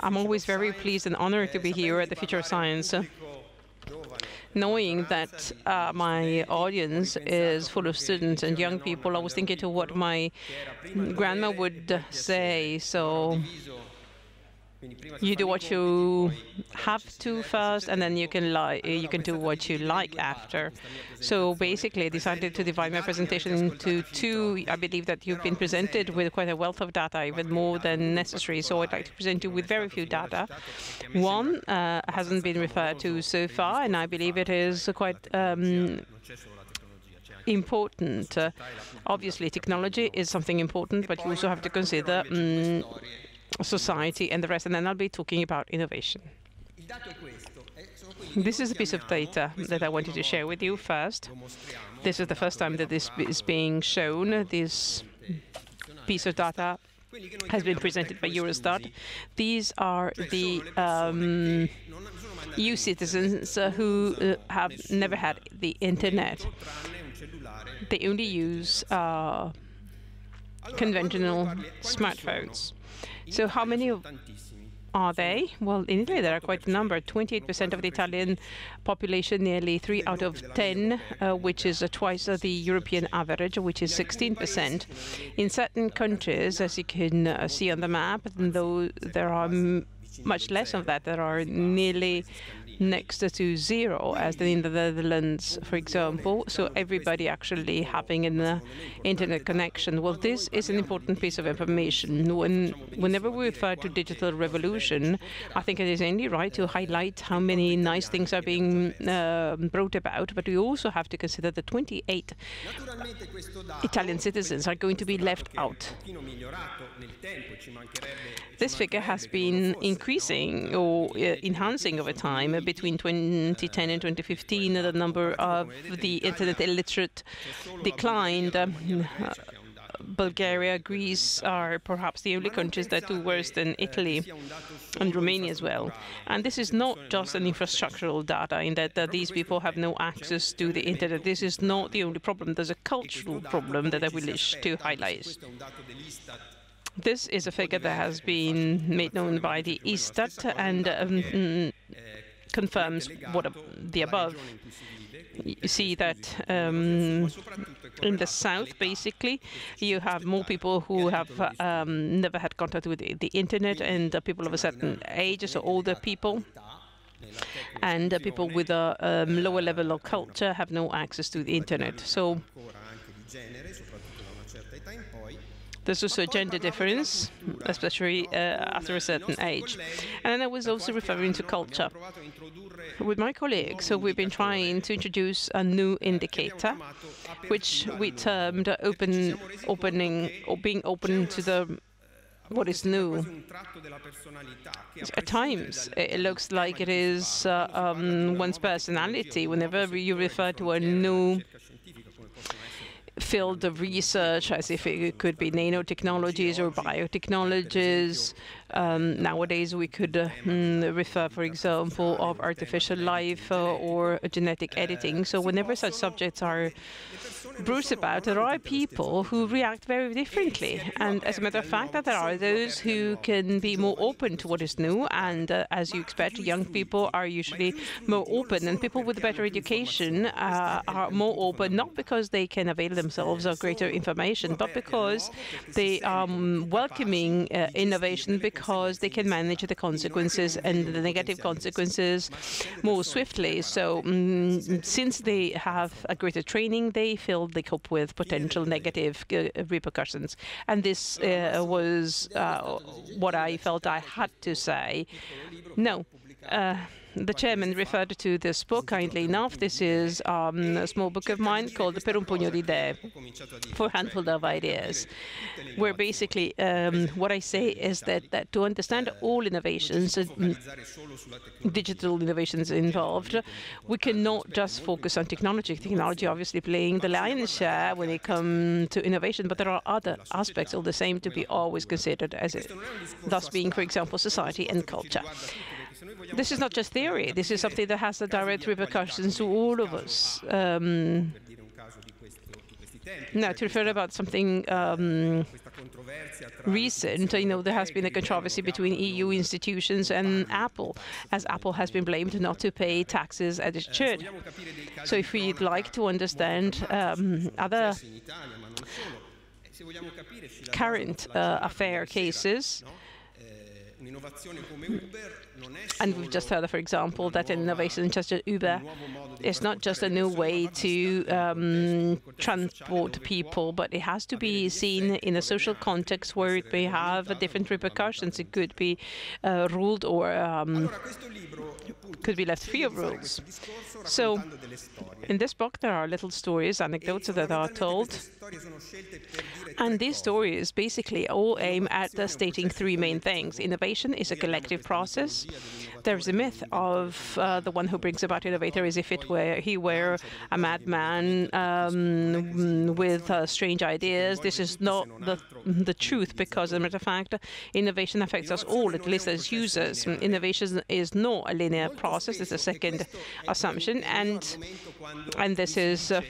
I'm always very pleased and honored to be here at the Future of Science, knowing that uh, my audience is full of students and young people. I was thinking to what my grandma would say. So you do what you have to first, and then you can like you can do what you like after. So basically, I decided to divide my presentation into two. I believe that you've been presented with quite a wealth of data, even more than necessary. So I'd like to present you with very few data. One uh, hasn't been referred to so far, and I believe it is quite. Um, important. Uh, obviously, technology is something important, but you also have to consider um, society and the rest, and then I'll be talking about innovation. This is a piece of data that I wanted to share with you first. This is the first time that this is being shown. This piece of data has been presented by Eurostat. These are the um, EU citizens who uh, have never had the internet. They only use uh, conventional smartphones. So how many are they? Well, in Italy, there are quite a number. 28% of the Italian population, nearly 3 out of 10, uh, which is uh, twice uh, the European average, which is 16%. In certain countries, as you can uh, see on the map, though there are much less of that, there are nearly next to zero, as in the Netherlands, for example. So everybody actually having an uh, internet connection. Well, this is an important piece of information. When, whenever we refer to digital revolution, I think it is only right to highlight how many nice things are being uh, brought about, but we also have to consider that 28 Italian citizens are going to be left out. This figure has been increasing or uh, enhancing over time. Between 2010 and 2015, the number of the internet illiterate declined. Uh, Bulgaria, Greece are perhaps the only countries that do worse than Italy and Romania as well. And this is not just an infrastructural data in that, that these people have no access to the internet. This is not the only problem. There's a cultural problem that I wish to highlight. This is a figure that has been made known by the Istat and um, confirms what the above. You see that um, in the south, basically, you have more people who have um, never had contact with the, the internet and uh, people of a certain age, so older people. And uh, people with a um, lower level of culture have no access to the internet. So there's also a gender difference, especially uh, after a certain age. And I was also referring to culture. With my colleagues, so we've been trying to introduce a new indicator, which we termed open, opening, or being open to the what is new. At times, it looks like it is uh, um, one's personality. Whenever you refer to a new field of research, as if it could be nanotechnologies or biotechnologies. Um, nowadays, we could uh, mm, refer, for example, of artificial life uh, or genetic editing. So whenever such subjects are brought about, there are people who react very differently. And as a matter of fact, that there are those who can be more open to what is new. And uh, as you expect, young people are usually more open. And people with better education uh, are more open, not because they can avail themselves of greater information, but because they are um, welcoming uh, innovation because they can manage the consequences and the negative consequences more swiftly. So um, since they have a greater training, they feel they cope with potential negative uh, repercussions. And this uh, was uh, what I felt I had to say. No. The chairman referred to this book, kindly enough. This is um, a small book of mine called Per un pugno di idee, for a handful of ideas, where basically um, what I say is that, that to understand all innovations, uh, digital innovations involved, we cannot just focus on technology. Technology obviously playing the lion's share when it comes to innovation, but there are other aspects all the same to be always considered as it, thus being, for example, society and culture. This is not just theory. This is something that has a direct repercussions to all of us. Um, now, to refer about something um, recent, you know, there has been a controversy between EU institutions and Apple, as Apple has been blamed not to pay taxes as it should. So if we'd like to understand um, other current uh, affair cases, and we've just heard, for example, that innovation such as Uber is not just a new way to um, transport people, but it has to be seen in a social context where it may have different repercussions. It could be uh, ruled or um, could be left free of rules. So in this book, there are little stories, anecdotes that are told. And these stories basically all aim at stating three main things. Innovation is a collective process. There's a myth of uh, the one who brings about innovator as if it were he were a madman um, with uh, strange ideas. This is not the the truth because, as a matter of fact, innovation affects us all, at least as users. Innovation is not a linear process. It's a second assumption, and and this is. Uh,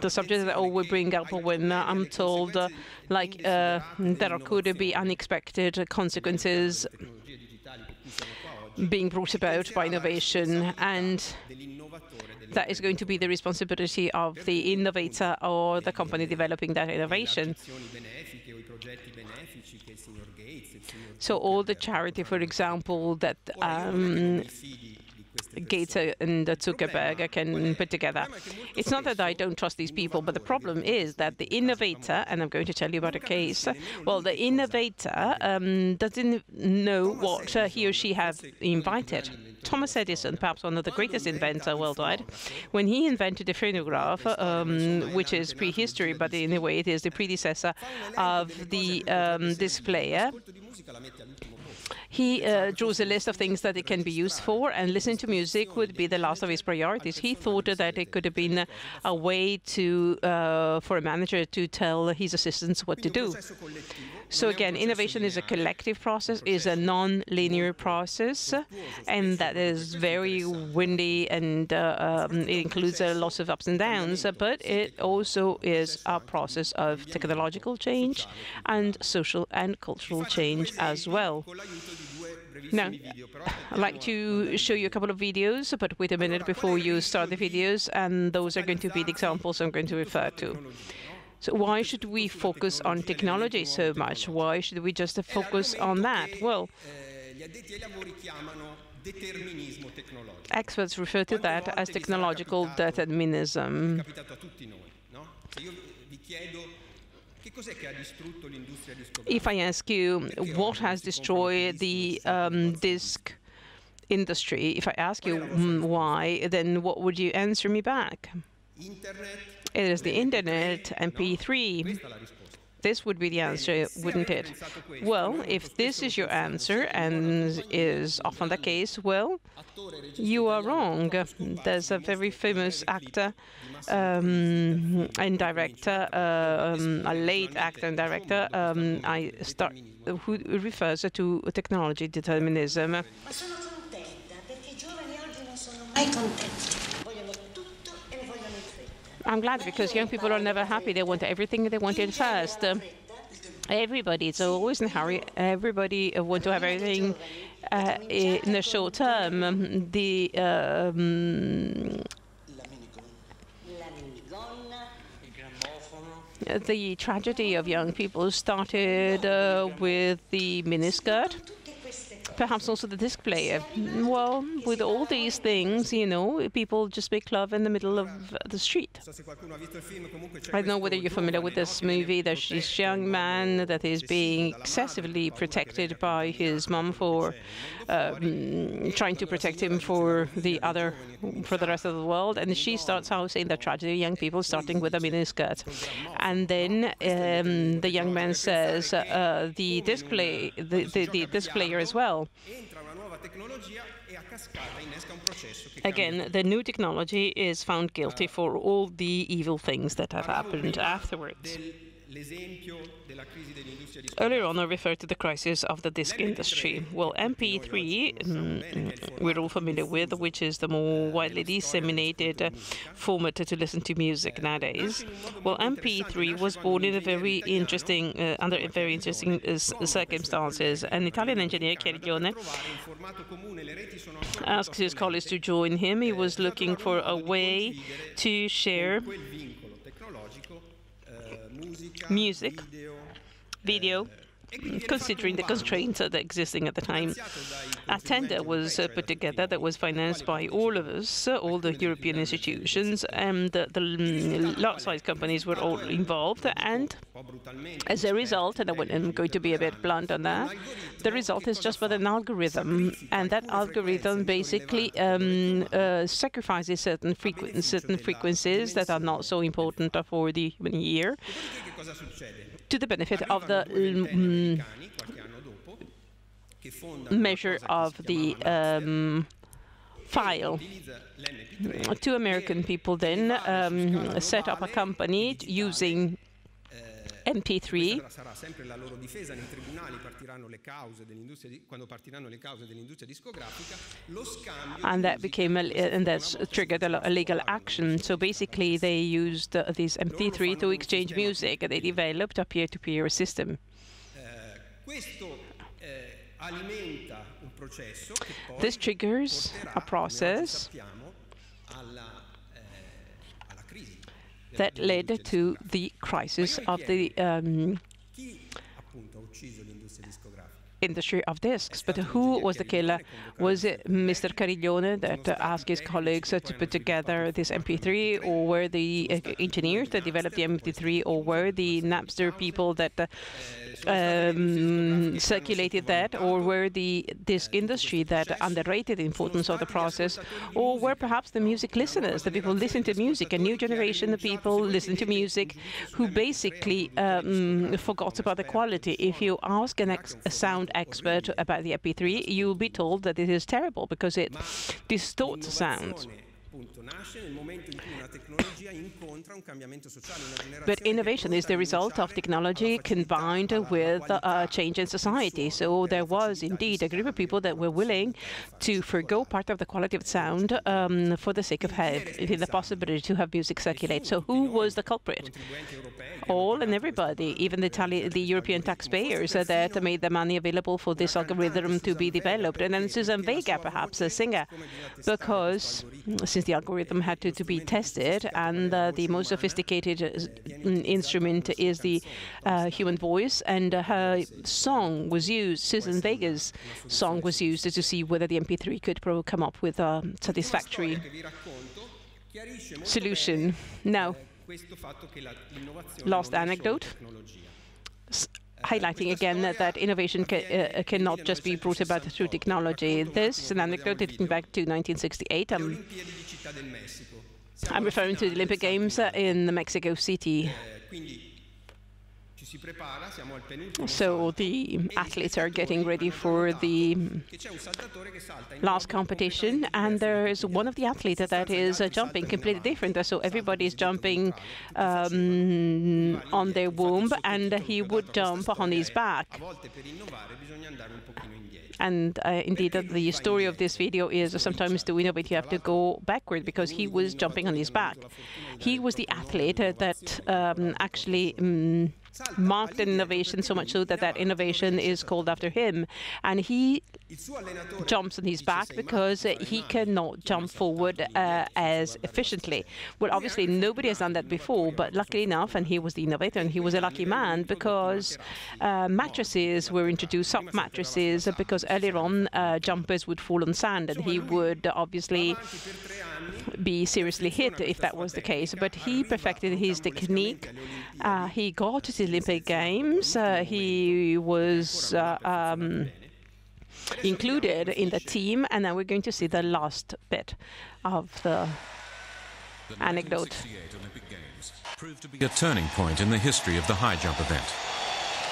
the subject that always bring up when I'm told, uh, like, uh, there could be unexpected consequences being brought about by innovation, and that is going to be the responsibility of the innovator or the company developing that innovation. So all the charity, for example, that um, Gates and Zuckerberg can put together. It's not that I don't trust these people, but the problem is that the innovator, and I'm going to tell you about a case, well, the innovator um, doesn't know what uh, he or she has invited. Thomas Edison, perhaps one of the greatest inventors worldwide, when he invented the phonograph, um, which is prehistory, but in a way it is the predecessor of the um, displayer, he uh, draws a list of things that it can be used for, and listening to music would be the last of his priorities. He thought that it could have been a way to uh, for a manager to tell his assistants what to do. So again, innovation is a collective process, is a non-linear process, and that is very windy, and uh, um, it includes a lot of ups and downs, but it also is a process of technological change and social and cultural change as well. Now, I'd like to show you a couple of videos, but wait a minute before you start the videos, and those are going to be the examples I'm going to refer to. So why should we focus on technology so much? Why should we just focus on that? Well, experts refer to that as technological determinism. If I ask you what has destroyed the um, disc industry, if I ask you why, then what would you answer me back? It is the internet, MP3. This would be the answer, wouldn't it? Well, if this is your answer and is often the case, well, you are wrong. There's a very famous actor um, and director, uh, um, a late actor and director, um, I start, who refers to technology determinism. I'm glad because young people are never happy. They want everything they want it fast. Um, everybody is always in a hurry. Everybody want to have everything uh, in the short term. The um, the tragedy of young people started uh, with the miniskirt perhaps also the disc player. Well, with all these things, you know, people just make love in the middle of the street. I don't know whether you're familiar with this movie. There's this young man that is being excessively protected by his mom for um, trying to protect him for the other, for the rest of the world. And she starts out saying the tragedy of young people, starting with a miniskirt. And then um, the young man says, uh, the display, the, the, the displayer as well. Again, the new technology is found guilty for all the evil things that have happened afterwards. Earlier on, I referred to the crisis of the disc industry. Well, MP3, mm, we're all familiar with, which is the more widely disseminated uh, format to listen to music nowadays. Well, MP3 was born in a very interesting, uh, under very interesting uh, circumstances. An Italian engineer, Chiariglione, asked his colleagues to join him. He was looking for a way to share music, video, considering the constraints that existing at the time. A tender was uh, put together that was financed by all of us, all the European institutions, and the, mm, large-size companies were all involved. And as a result, and I'm going to be a bit blunt on that, the result is just but an algorithm, and that algorithm basically um, uh, sacrifices certain, frequ certain frequencies that are not so important for the human ear to the benefit of the um, measure of the um, file. Two American people then um, set up a company using MP3 and that became a, and that's triggered a, a, legal action. so basically they used uh, this MP3 to exchange music. They developed a peer-to-peer -peer system this triggers a process that led to the crisis of the um, industry of discs. But who was the killer? Was it Mr. Chiariglione that asked his colleagues to put together this MP3, or were the engineers that developed the MP3, or were the Napster people that uh, um, circulated that, or were the disc industry that underrated the importance of the process, or were perhaps the music listeners, the people listen to music, a new generation of people listen to music who basically um, forgot about the quality. If you ask an a sound expert about the MP3, you'll be told that it is terrible because it distorts sound. But innovation is the result of technology combined with a change in society. So there was indeed a group of people that were willing to forego part of the quality of sound um, for the sake of having the possibility to have music circulate. So who was the culprit? All and everybody, even the, Itali the European taxpayers uh, that made the money available for this algorithm to be developed. And then Susan Vega, perhaps, a singer, because since the algorithm had to, to be tested and uh, the most sophisticated uh, instrument is the uh, human voice, and her song was used, Suzanne Vega's song was used to see whether the MP3 could come up with a satisfactory solution. Now, last anecdote highlighting again that innovation ca uh, cannot just be brought about through technology. This is an anecdote dating back to 1968. Um, I'm referring to the Olympic Games in Mexico City. So the athletes are getting ready for the last competition, and there is one of the athletes that is uh, jumping completely different. So everybody is jumping um, on their womb, and he would jump on his back. And uh, indeed, uh, the story of this video is uh, sometimes to innovate, you have to go backward because he was jumping on his back. He was the athlete uh, that um, actually um, marked an innovation so much so that that innovation is called after him. And he jumps on his back because he cannot jump forward uh, as efficiently. Well, obviously, nobody has done that before, but luckily enough, and he was the innovator, and he was a lucky man because uh, mattresses were introduced, soft mattresses, because earlier on, uh, jumpers would fall on sand, and he would obviously be seriously hit if that was the case. But he perfected his technique. Uh, he got to the Olympic Games. Uh, he was uh, um, included in the team, and now we're going to see the last bit of the, the anecdote. Proved to be a turning point in the history of the high jump event.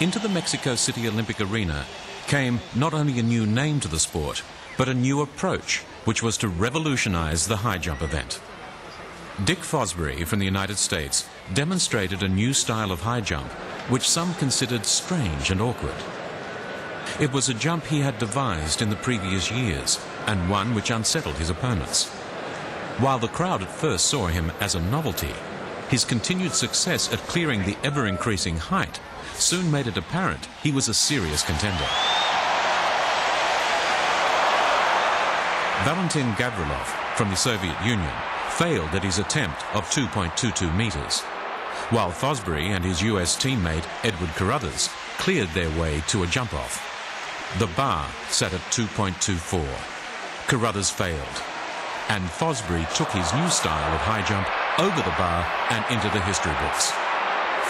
Into the Mexico City Olympic arena came not only a new name to the sport, but a new approach, which was to revolutionize the high jump event. Dick Fosbury from the United States demonstrated a new style of high jump which some considered strange and awkward. It was a jump he had devised in the previous years and one which unsettled his opponents. While the crowd at first saw him as a novelty, his continued success at clearing the ever-increasing height soon made it apparent he was a serious contender. Valentin Gavrilov from the Soviet Union failed at his attempt of 2.22 meters, while Fosbury and his US teammate Edward Caruthers cleared their way to a jump-off. The bar sat at 2.24. Caruthers failed, and Fosbury took his new style of high jump over the bar and into the history books.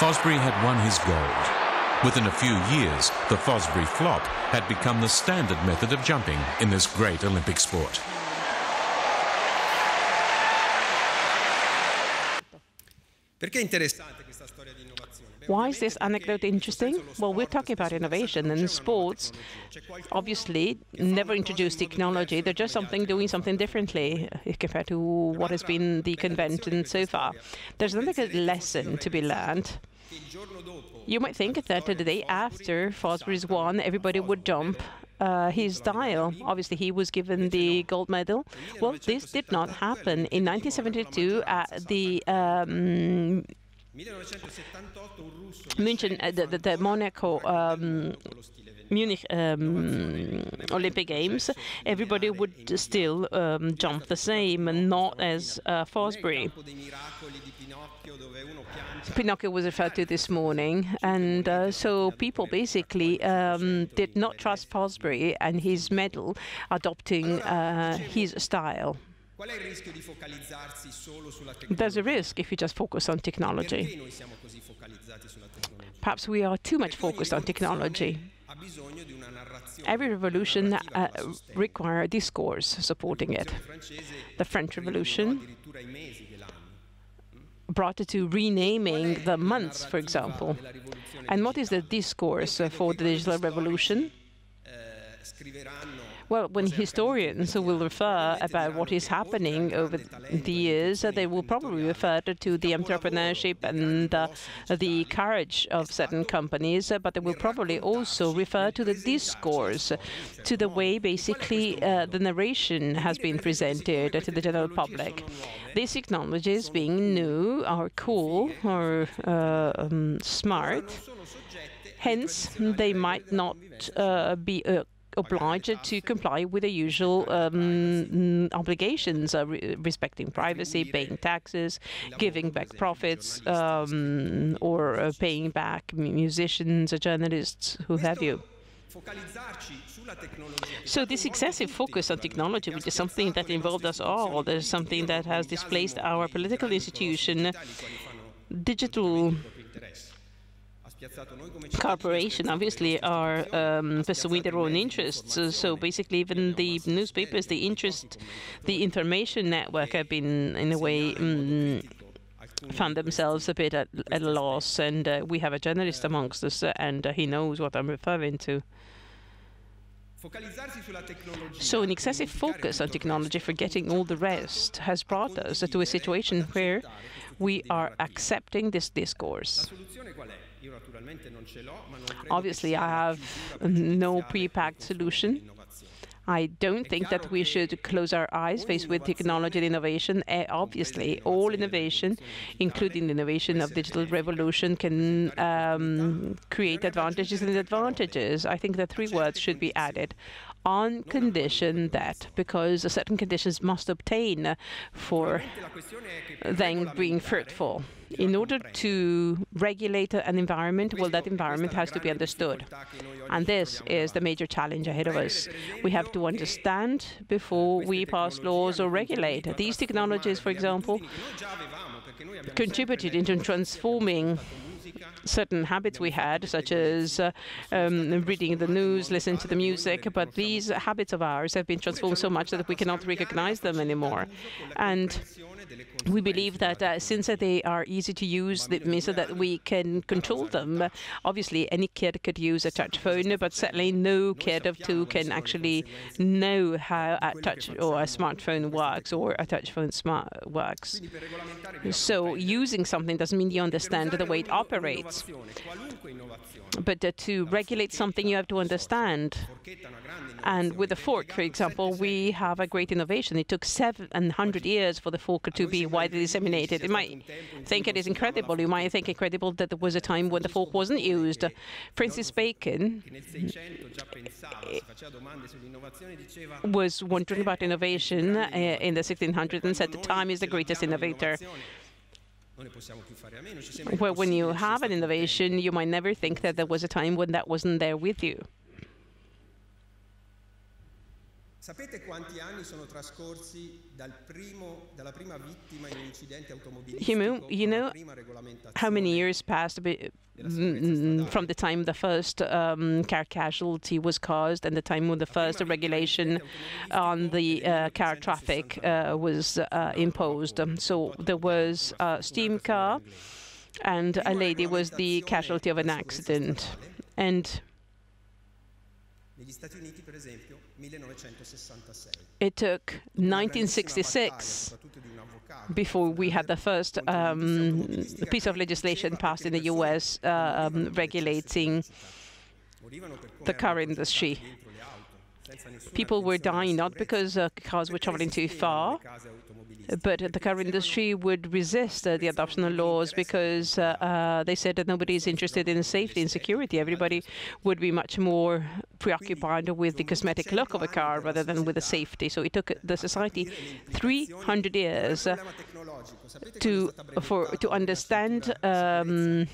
Fosbury had won his gold. Within a few years, the Fosbury flop had become the standard method of jumping in this great Olympic sport. Why is this anecdote interesting? Well, we're talking about innovation and sports. Obviously, never introduced technology. They're just something doing something differently eh, compared to what has been the convention so far. There's another good lesson to be learned. You might think that the day after Fosbury's won, everybody would jump uh, his style. Obviously, he was given the gold medal. Well, this did not happen. In 1972, at the um, München, uh, the, the, the, Monaco um, Munich um, Olympic Games, everybody would still um, jump the same not as uh, Fosbury. Pinocchio was referred to this morning, and uh, so people basically um, did not trust Fosbury and his medal, adopting uh, his style. There's a risk if you just focus on technology. Perhaps we are too much focused on technology. Every revolution uh, requires discourse supporting it. The French Revolution brought it to renaming the months, for example. And what is the discourse for the digital revolution? Eh, Well, when historians will refer about what is happening over the years, they will probably refer to the entrepreneurship and uh, the courage of certain companies, but they will probably also refer to the discourse, to the way basically uh, the narration has been presented to the general public. These technologies, being new, are cool or uh, um, smart, hence they might not uh, be uh, obliged to comply with the usual um, obligations, uh, re respecting privacy, paying taxes, giving back profits, um, or uh, paying back musicians, journalists, who have you. So this excessive focus on technology, which is something that involved us all, there's something that has displaced our political institution, digital corporation obviously are um, pursuing their own interests. So basically, even the newspapers, the interest, the information network have been, in a way, um, found themselves a bit at, at a loss. And uh, we have a journalist amongst us, uh, and uh, he knows what I'm referring to. So an excessive focus on technology, forgetting all the rest, has brought us to a situation where we are accepting this discourse. Obviously, I have no pre-packed solution. I don't think that we should close our eyes faced with technology and innovation. Uh, obviously, all innovation, including the innovation of digital revolution, can um, create advantages and disadvantages. I think that three words should be added on condition that, because certain conditions must obtain for then being fruitful. In order to regulate an environment, well, that environment has to be understood. And this is the major challenge ahead of us. We have to understand before we pass laws or regulate. These technologies, for example, contributed into transforming certain habits we had, such as uh, um, reading the news, listening to the music, but these habits of ours have been transformed so much that we cannot recognize them anymore. And we believe that uh, since they are easy to use, that means that we can control them. Obviously, any kid could use a touch phone, but certainly no kid of two can actually know how a touch or a smartphone works or a touch phone smart works. So using something doesn't mean you understand the way it operates. But to regulate something, you have to understand. And with the fork, for example, we have a great innovation. It took 700 years for the fork to be widely disseminated. You might think it is incredible. You might think incredible that there was a time when the fork wasn't used. Francis Bacon was wondering about innovation uh, in the 1600s and said the time is the greatest innovator. Well, when you have an innovation, you might never think that there was a time when that wasn't there with you. Sapete quanti anni sono trascorsi dal primo, dalla prima vittima in un incidente automobilistico You know, you know how many years passed be- mm, from the time the first um, car casualty was caused and the time when the first regulation on the uh, car traffic uh, was uh, imposed. So there was a steam car, and a lady was the casualty of an accident. And it took 1966 Soprattutto di un before we had the first um, piece of legislation passed in the US uh, um, regulating morivano per come the car industry. dentro le auto, senza nessuna People were dying not because uh, cars were traveling too far. But the car industry would resist uh, the adoption of laws because uh, uh, they said that nobody is interested in safety and security. Everybody would be much more preoccupied with the cosmetic look of a car rather than with the safety. So it took the society 300 years to for to understand um,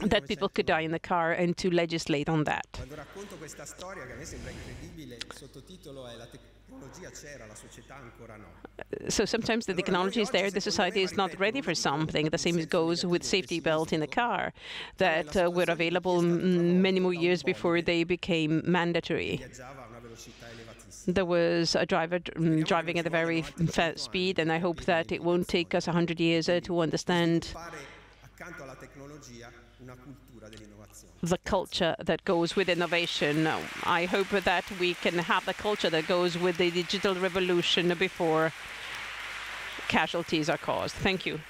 that people could die in the car and to legislate on that. Quando racconto questa storia che a me sembra incredibile, il sottotitolo è la tecnologia c'era, la società ancora no. So sometimes the technology is there, the society is not ready for something. The same goes with safety belt in the car that uh, were available many more years before they became mandatory. Viaggiava a una velocità elevatissima. There was a driver mm, driving at a very fast speed, and I hope that it won't take us 100 years uh, to understand The culture that goes with innovation. I hope that we can have the culture that goes with the digital revolution before casualties are caused. Thank you.